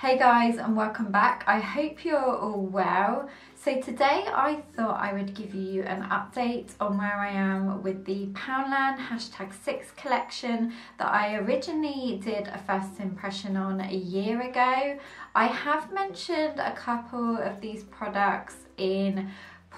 Hey guys and welcome back. I hope you're all well. So today I thought I would give you an update on where I am with the Poundland hashtag 6 collection that I originally did a first impression on a year ago. I have mentioned a couple of these products in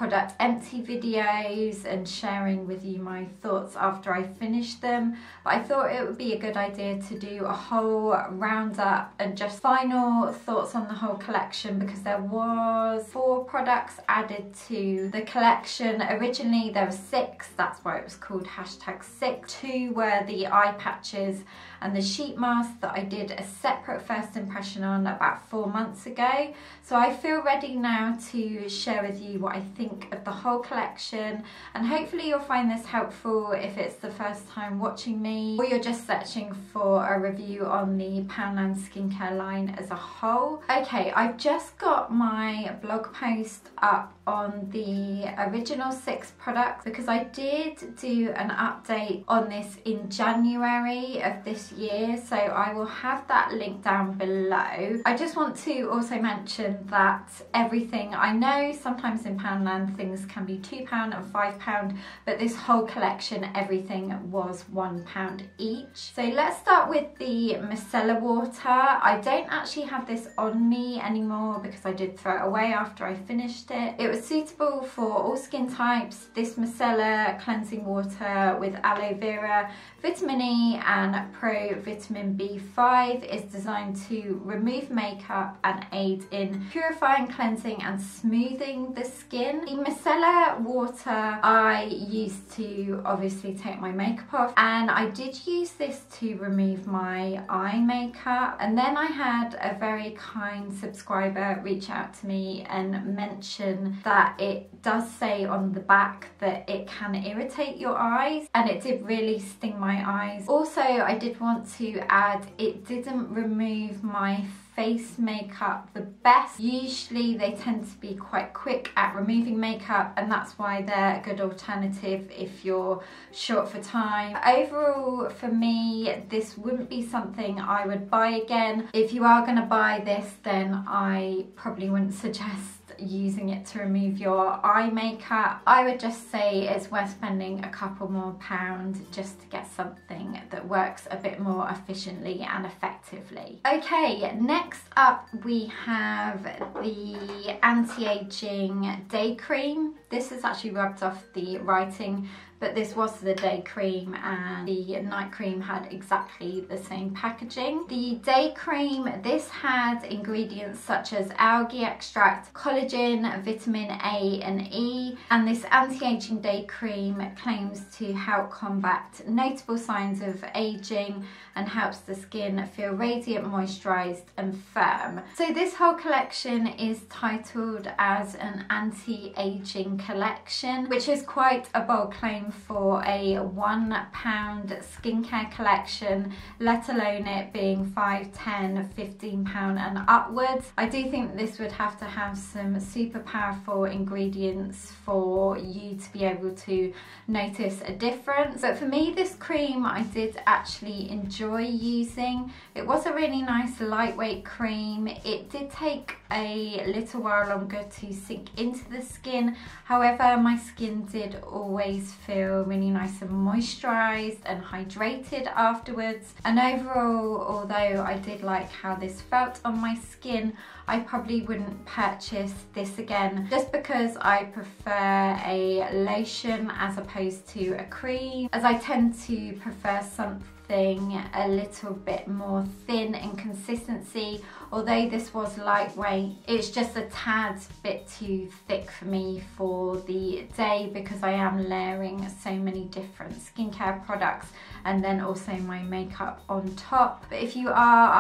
product empty videos and sharing with you my thoughts after I finished them. But I thought it would be a good idea to do a whole roundup and just final thoughts on the whole collection because there was four products added to the collection. Originally there were six that's why it was called hashtag six. Two were the eye patches and the sheet mask that I did a separate first impression on about four months ago. So I feel ready now to share with you what I think of the whole collection and hopefully you'll find this helpful if it's the first time watching me or you're just searching for a review on the Poundland skincare line as a whole. Okay, I've just got my blog post up on the original six products because I did do an update on this in January of this year so I will have that link down below. I just want to also mention that everything I know sometimes in Poundland things can be £2 and £5 but this whole collection everything was £1 each. So let's start with the micellar water. I don't actually have this on me anymore because I did throw it away after I finished it. It was suitable for all skin types. This micellar cleansing water with aloe vera, vitamin E and pro vitamin B5 is designed to remove makeup and aid in purifying, cleansing and smoothing the skin. The micellar water I used to obviously take my makeup off and I did use this to remove my eye makeup and then I had a very kind subscriber reach out to me and mention that it does say on the back that it can irritate your eyes and it did really sting my eyes. Also I did want to add it didn't remove my face makeup the best. Usually they tend to be quite quick at removing makeup and that's why they're a good alternative if you're short for time. Overall for me this wouldn't be something I would buy again. If you are going to buy this then I probably wouldn't suggest using it to remove your eye makeup. I would just say it's worth spending a couple more pounds just to get something that works a bit more efficiently and effectively. Okay, next up we have the anti-aging day cream. This has actually rubbed off the writing but this was the day cream and the night cream had exactly the same packaging. The day cream, this had ingredients such as algae extract, collagen, vitamin A and E, and this anti-aging day cream claims to help combat notable signs of aging and helps the skin feel radiant, moisturised and firm. So this whole collection is titled as an anti-aging collection, which is quite a bold claim for a one pound skincare collection, let alone it being five, 10, 15 pound and upwards. I do think this would have to have some super powerful ingredients for you to be able to notice a difference. But for me, this cream I did actually enjoy using. It was a really nice lightweight cream. It did take a little while longer to sink into the skin. However, my skin did always feel really nice and moisturized and hydrated afterwards. And overall, although I did like how this felt on my skin, I probably wouldn't purchase this again just because I prefer a lotion as opposed to a cream as I tend to prefer something a little bit more thin in consistency although this was lightweight it's just a tad bit too thick for me for the day because I am layering so many different skincare products and then also my makeup on top. But if you are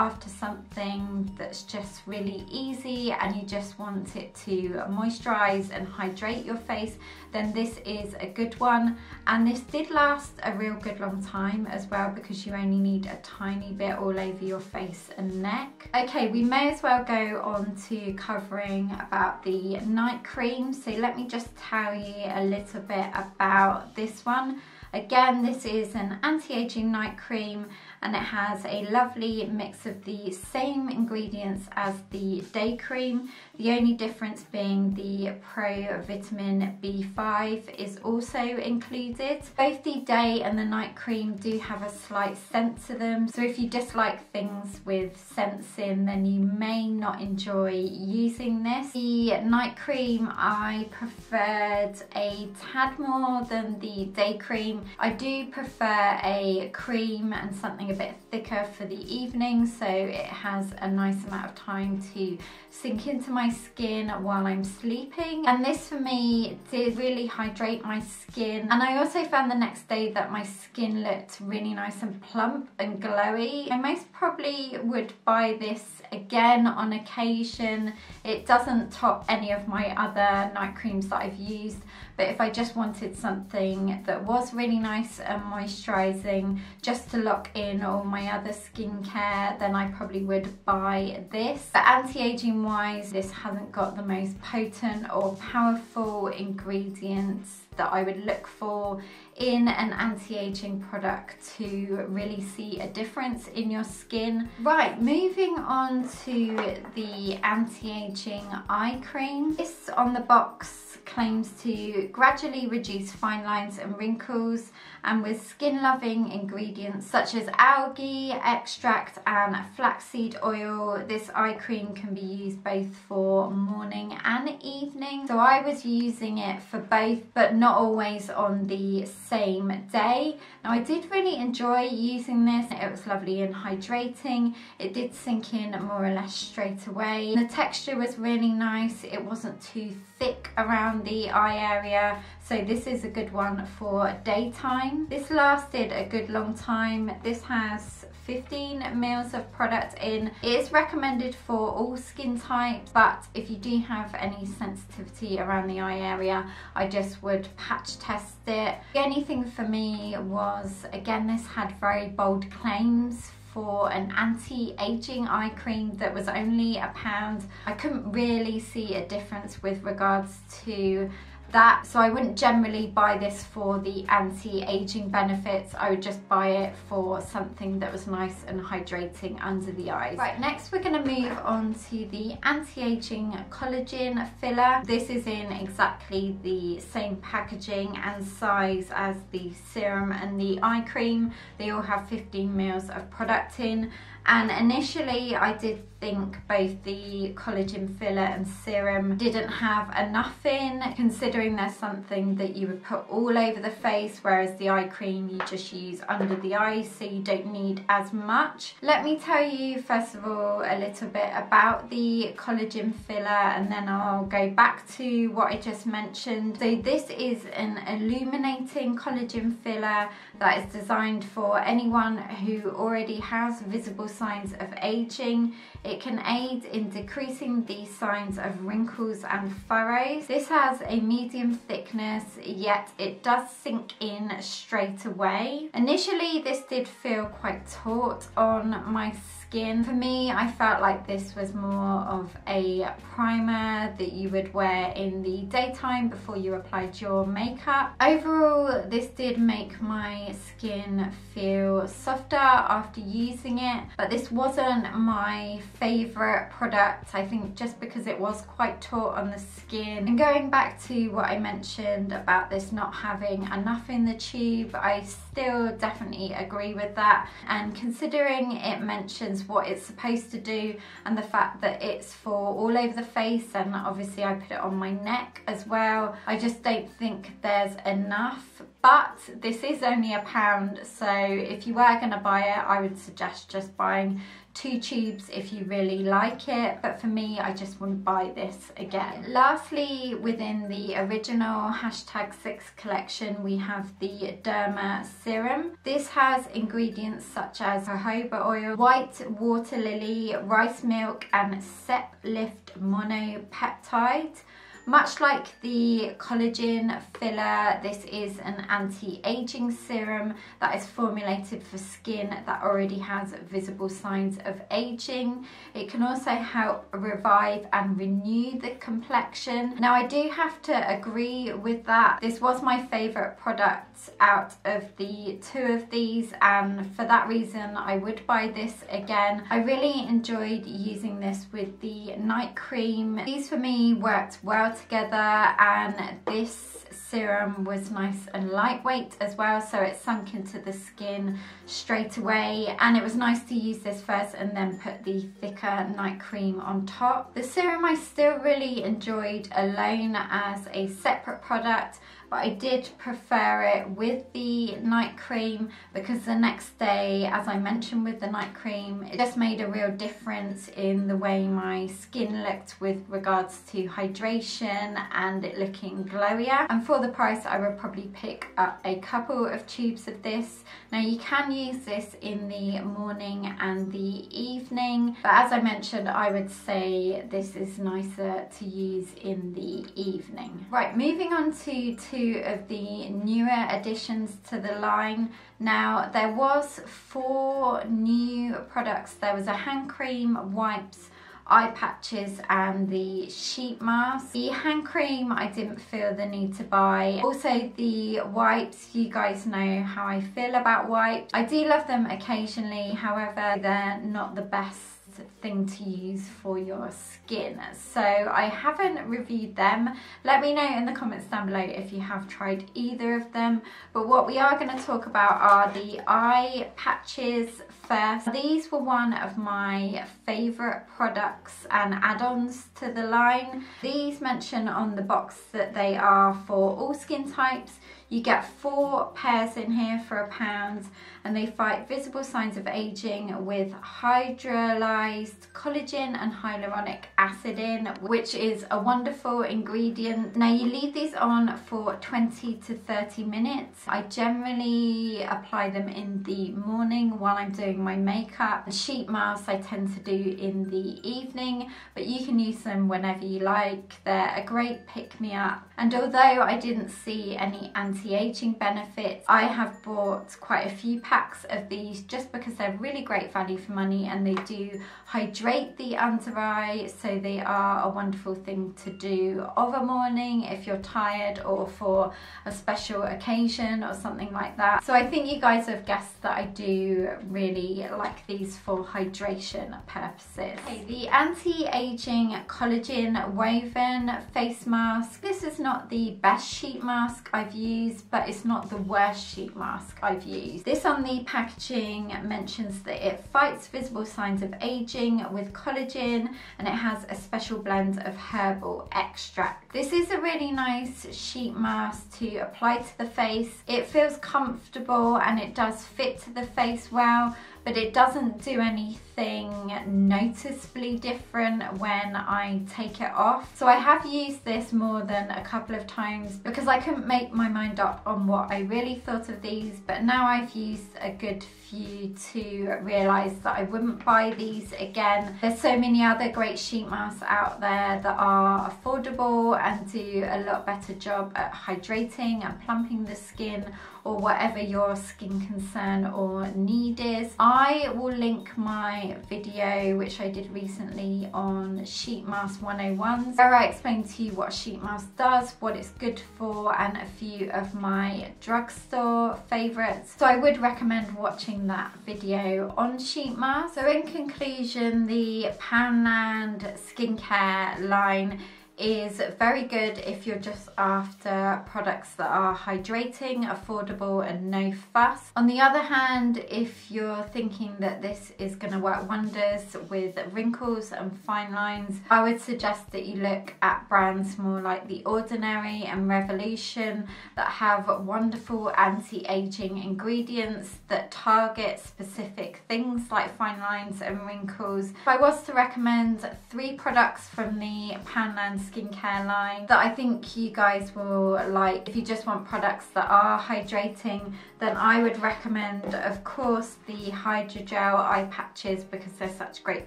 after something that's just really easy and you just want it to moisturize and hydrate your face then this is a good one. And this did last a real good long time as well because you only need a tiny bit all over your face and neck. Okay we may as well go on to covering about the night cream so let me just tell you a little bit about this one Again, this is an anti-aging night cream and it has a lovely mix of the same ingredients as the day cream. The only difference being the Pro Vitamin B5 is also included. Both the day and the night cream do have a slight scent to them. So if you dislike things with scents in, then you may not enjoy using this. The night cream, I preferred a tad more than the day cream. I do prefer a cream and something a bit thicker for the evening so it has a nice amount of time to sink into my skin while I'm sleeping and this for me did really hydrate my skin and I also found the next day that my skin looked really nice and plump and glowy. I most probably would buy this again on occasion. It doesn't top any of my other night creams that I've used but if I just wanted something that was really nice and moisturising just to lock in all my other skincare then I probably would buy this. But anti-aging wise this hasn't got the most potent or powerful ingredients that I would look for in an anti-aging product to really see a difference in your skin. Right, moving on to the anti-aging eye cream. This on the box claims to gradually reduce fine lines and wrinkles and with skin loving ingredients such as algae extract and flaxseed oil this eye cream can be used both for morning and evening so I was using it for both but not always on the same day. Now I did really enjoy using this. It was lovely and hydrating. It did sink in more or less straight away. The texture was really nice. It wasn't too thick around the eye area. So this is a good one for daytime. This lasted a good long time. This has 15 mils of product in. It is recommended for all skin types, but if you do have any sensitivity around the eye area, I just would patch test it. The only thing for me was, again, this had very bold claims for an anti-aging eye cream that was only a pound. I couldn't really see a difference with regards to that. So I wouldn't generally buy this for the anti-aging benefits. I would just buy it for something that was nice and hydrating under the eyes. Right, next we're gonna move on to the anti-aging collagen filler. This is in exactly the same packaging and size as the serum and the eye cream. They all have 15 mils of product in and initially I did think both the collagen filler and serum didn't have enough in considering there's something that you would put all over the face whereas the eye cream you just use under the eyes so you don't need as much. Let me tell you first of all a little bit about the collagen filler and then I'll go back to what I just mentioned. So this is an illuminating collagen filler that is designed for anyone who already has visible signs of aging. It can aid in decreasing the signs of wrinkles and furrows. This has a medium thickness, yet it does sink in straight away. Initially, this did feel quite taut on my skin. For me, I felt like this was more of a primer that you would wear in the daytime before you applied your makeup. Overall, this did make my skin feel softer after using it, but this wasn't my favorite product. I think just because it was quite taut on the skin. And going back to what I mentioned about this not having enough in the tube, I still definitely agree with that. And considering it mentions what it's supposed to do and the fact that it's for all over the face and obviously I put it on my neck as well. I just don't think there's enough but this is only a pound so if you were going to buy it I would suggest just buying two tubes if you really like it but for me I just wouldn't buy this again. Lastly within the original hashtag 6 collection we have the Derma Serum. This has ingredients such as jojoba oil, white water lily, rice milk and Sep Lift monopeptide Much like the collagen filler, this is an anti-aging serum that is formulated for skin that already has visible signs of aging. It can also help revive and renew the complexion. Now I do have to agree with that. This was my favourite product out of the two of these and for that reason I would buy this again. I really enjoyed using this with the night cream. These for me worked well together and this serum was nice and lightweight as well so it sunk into the skin straight away and it was nice to use this first and then put the thicker night cream on top. The serum I still really enjoyed alone as a separate product but I did prefer it with the night cream because the next day, as I mentioned with the night cream, it just made a real difference in the way my skin looked with regards to hydration and it looking glowier. And for the price, I would probably pick up a couple of tubes of this. Now you can use this in the morning and the evening, but as I mentioned, I would say this is nicer to use in the evening. Right, moving on to two of the newer additions to the line. Now there was four new products. There was a hand cream, wipes, eye patches and the sheet mask. The hand cream I didn't feel the need to buy. Also the wipes, you guys know how I feel about wipes. I do love them occasionally, however they're not the best thing to use for your skin. So I haven't reviewed them. Let me know in the comments down below if you have tried either of them. But what we are going to talk about are the eye patches first. These were one of my favourite products and add-ons to the line. These mention on the box that they are for all skin types. You get four pairs in here for a pound and they fight visible signs of aging with hydrolyzed collagen and hyaluronic acid in, which is a wonderful ingredient. Now you leave these on for 20 to 30 minutes. I generally apply them in the morning while I'm doing my makeup. Sheet masks I tend to do in the evening, but you can use them whenever you like. They're a great pick-me-up. And although I didn't see any anti-aging benefits, I have bought quite a few packs of these just because they're really great value for money and they do hydrate the under eye so they are a wonderful thing to do of a morning if you're tired or for a special occasion or something like that. So I think you guys have guessed that I do really like these for hydration purposes. Okay, the anti-aging collagen woven face mask. This is not the best sheet mask I've used but it's not the worst sheet mask I've used. This on the packaging mentions that it fights visible signs of aging with collagen and it has a special blend of herbal extract. This is a really nice sheet mask to apply to the face. It feels comfortable and it does fit to the face well but it doesn't do anything noticeably different when I take it off. So I have used this more than a couple of times because I couldn't make my mind up on what I really thought of these, but now I've used a good few to realise that I wouldn't buy these again. There's so many other great sheet masks out there that are affordable and do a lot better job at hydrating and plumping the skin or whatever your skin concern or need is. I will link my video which I did recently on sheet mask 101 where I explain to you what sheet mask does, what it's good for and a few of my drugstore favourites. So I would recommend watching that video on sheet mask. So in conclusion the Poundland skincare line is very good if you're just after products that are hydrating, affordable and no fuss. On the other hand, if you're thinking that this is going to work wonders with wrinkles and fine lines, I would suggest that you look at brands more like The Ordinary and Revolution that have wonderful anti-aging ingredients that target specific things like fine lines and wrinkles. If I was to recommend three products from the Poundland skincare line that I think you guys will like. If you just want products that are hydrating, then I would recommend, of course, the Hydrogel eye patches because they're such great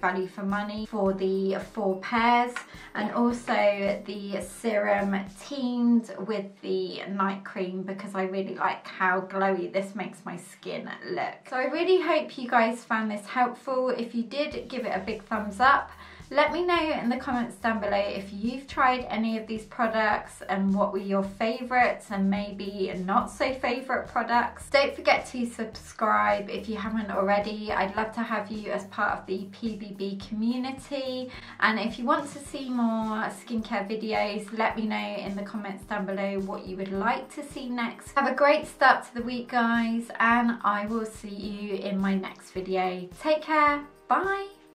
value for money for the four pairs and also the serum teamed with the night cream because I really like how glowy this makes my skin look. So I really hope you guys found this helpful. If you did, give it a big thumbs up. Let me know in the comments down below if you've tried any of these products and what were your favourites and maybe not so favourite products. Don't forget to subscribe if you haven't already. I'd love to have you as part of the PBB community and if you want to see more skincare videos let me know in the comments down below what you would like to see next. Have a great start to the week guys and I will see you in my next video. Take care, bye!